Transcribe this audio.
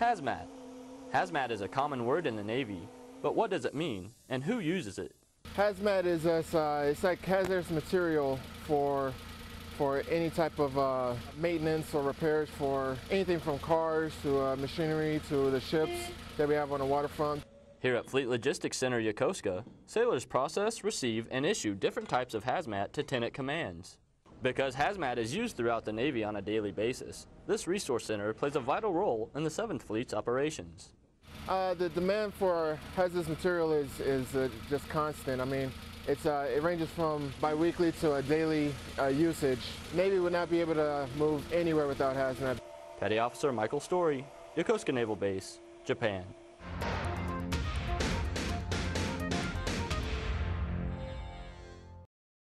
Hazmat. Hazmat is a common word in the Navy, but what does it mean and who uses it? Hazmat is us, uh, it's like hazardous material for for any type of uh, maintenance or repairs for anything from cars to uh, machinery to the ships that we have on the waterfront. Here at Fleet Logistics Center Yokosuka, sailors process, receive, and issue different types of hazmat to tenant commands. Because hazmat is used throughout the Navy on a daily basis, this resource center plays a vital role in the 7th Fleet's operations. Uh, the demand for hazardous material is, is uh, just constant. I mean, it's, uh, it ranges from biweekly to a daily uh, usage. Navy would not be able to move anywhere without hazmat. Petty Officer Michael Story, Yokosuka Naval Base, Japan.